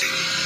Yes.